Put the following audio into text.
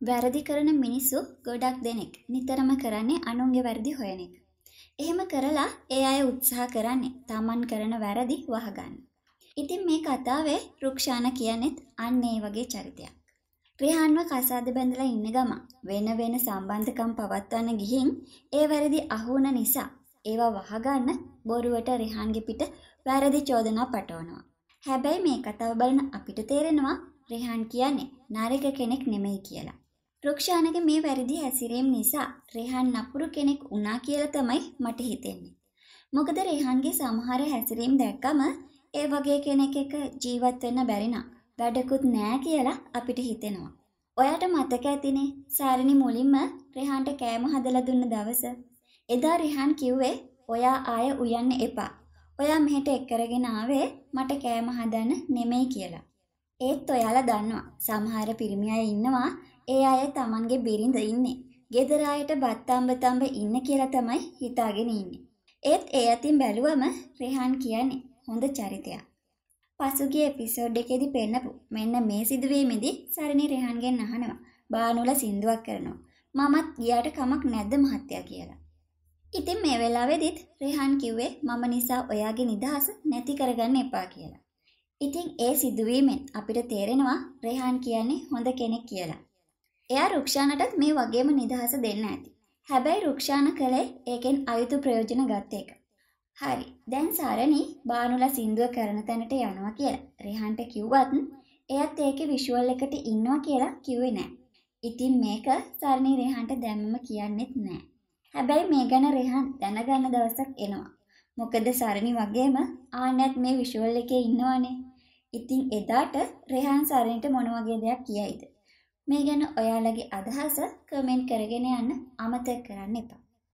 වැරදි කරන මිනිස්සු ගොඩක් දෙනෙක් නිතරම කරන්නේ අනුන්ගේ වැරදි හොයන එක. එහෙම කරලා ඒ අය උත්සාහ කරන්නේ තමන් කරන වැරදි වහගන්න. ඉතින් මේ කතාවේ රුක්ෂාන කියන්නෙත් අන්න ඒ වගේ චරිතයක්. රිහාන්ව කසාද බැඳලා ඉන්න ගම වෙන වෙන සම්බන්ධකම් පවත්වන්න ගිහින් ඒ වැරදි අහුවන නිසා ඒවා වහගන්න බොරුවට රිහාන්ගේ පිට වැරදි චෝදනා පටවනවා. හැබැයි මේ කතාව බලන අපිට තේරෙනවා රිහාන් කියන්නේ නරක කෙනෙක් නෙමෙයි කියලා. රුක්ෂානගේ මේ වැරදි හැසිරීම නිසා රෙහන් නපුරු කෙනෙක් වුණා කියලා තමයි මට හිතෙන්නේ. මොකද රෙහන්ගේ සමහර හැසිරීම් දැක්කම ඒ වගේ කෙනෙක් එක ජීවත් වෙන්න බැරි නම් වැඩකුත් නෑ කියලා අපිට හිතෙනවා. ඔයාට මතක ඇතිනේ සාරිනි මුලින්ම රෙහන්ට කෑම හදලා දුන්න දවස. එදා රෙහන් කිව්වේ ඔයා ආය උයන්න එපා. ඔයා මෙහෙට එක්කරගෙන ආවේ මට කෑම හදන්න නෙමෙයි කියලා. ඒත් ඔයාලා දන්නවා සමහර පිරිමි අය ඉන්නවා ඒ අය තමන්ගේ බිරිඳ ඉන්නේ. ගෙදර අයට බත්තම්බ තම්බ ඉන්න කියලා තමයි හිතාගෙන ඉන්නේ. ඒත් ඒ අතින් බැලුවම රෙහාන් කියන්නේ හොඳ චරිතයක්. පසුගිය එපිසෝඩ් එකේදී පෙන්නපු මෙන්න මේ සිදුවීමේදී සරණි රෙහාන්ගෙන් අහනවා බානුල සින්දුවක් කරනවා. මමත් ගියාට කමක් නැද්ද මහත්තයා කියලා. ඉතින් මේ වෙලාවේදීත් රෙහාන් කිව්වේ මම නිසා ඔයාගේ නිදහස නැති කරගන්න එපා කියලා. ඉතින් ඒ සිදුවීමෙන් අපිට තේරෙනවා රෙහාන් කියන්නේ හොඳ කෙනෙක් කියලා. එයා රුක්ෂානටත් මේ වගේම නිදහස දෙන්න ඇති. හැබැයි රුක්ෂාන කළේ ඒකෙන් අයුතු ප්‍රයෝජන ගත්ත එක. හරි දැන් සාරණී බානුල සින්දුව කරන තැනට යනවා කියලා රෙහන්ට කිව්වත් එයත් ඒකේ විෂුවල් එකට ඉන්නවා කියලා කිව්වේ නෑ. ඉතින් මේක සරණී රෙහන්ට දැම්මම කියන්නෙත් නෑ. හැබැයි මේ ගැන රෙහන් දැනගන්න දවසක් එනවා. මොකද සරණි වගේම ආන්නත් මේ විෂුවල් එකේ ඉන්නවානේ. ඉතින් එදාට රෙහන් සරණිට මොන වගේ දෙයක් කියයිද? මේ ගැන ඔයාලගේ අදහස කමෙන්ට් කරගෙන යන්න අමතක කරන්න එපා.